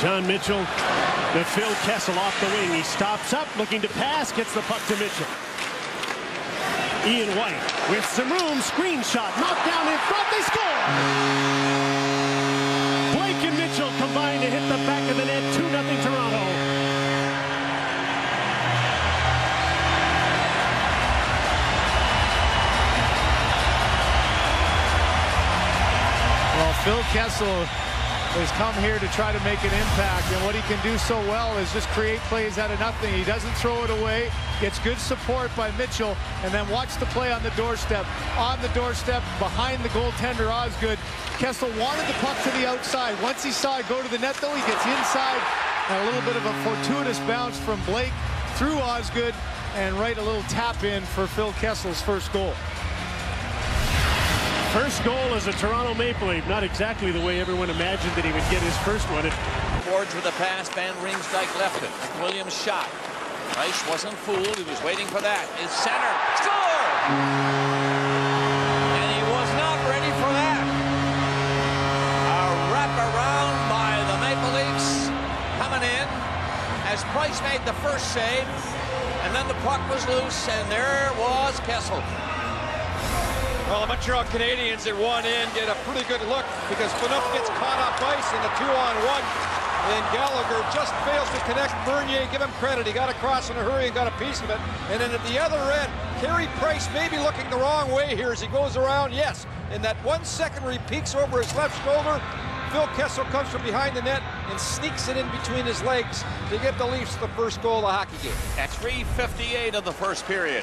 John Mitchell to Phil Kessel off the wing. He stops up, looking to pass, gets the puck to Mitchell. Ian White with some room, screenshot, knocked down in front, they score! Blake and Mitchell combine to hit the back of the net, 2-0 Toronto. Well, Phil Kessel has come here to try to make an impact, and what he can do so well is just create plays out of nothing. He doesn't throw it away, gets good support by Mitchell, and then watch the play on the doorstep. On the doorstep, behind the goaltender Osgood. Kessel wanted the puck to the outside. Once he saw it go to the net, though, he gets inside, and a little bit of a fortuitous bounce from Blake through Osgood, and right a little tap in for Phil Kessel's first goal. First goal as a Toronto Maple Leaf. Not exactly the way everyone imagined that he would get his first one. Forge with a pass. Van Riemsdyk left it. McWilliams shot. Price wasn't fooled. He was waiting for that. His center. Score! And he was not ready for that. A wraparound by the Maple Leafs coming in as Price made the first save. And then the puck was loose, and there was Kessel. Well, the Montreal Canadiens at one end get a pretty good look because Phaneuf gets caught off ice in the two-on-one. And Gallagher just fails to connect Bernier. Give him credit. He got across in a hurry and got a piece of it. And then at the other end, Carey Price may be looking the wrong way here as he goes around. Yes, in that one second where he peeks over his left shoulder, Phil Kessel comes from behind the net and sneaks it in between his legs to get the Leafs the first goal of the hockey game. At 3.58 of the first period.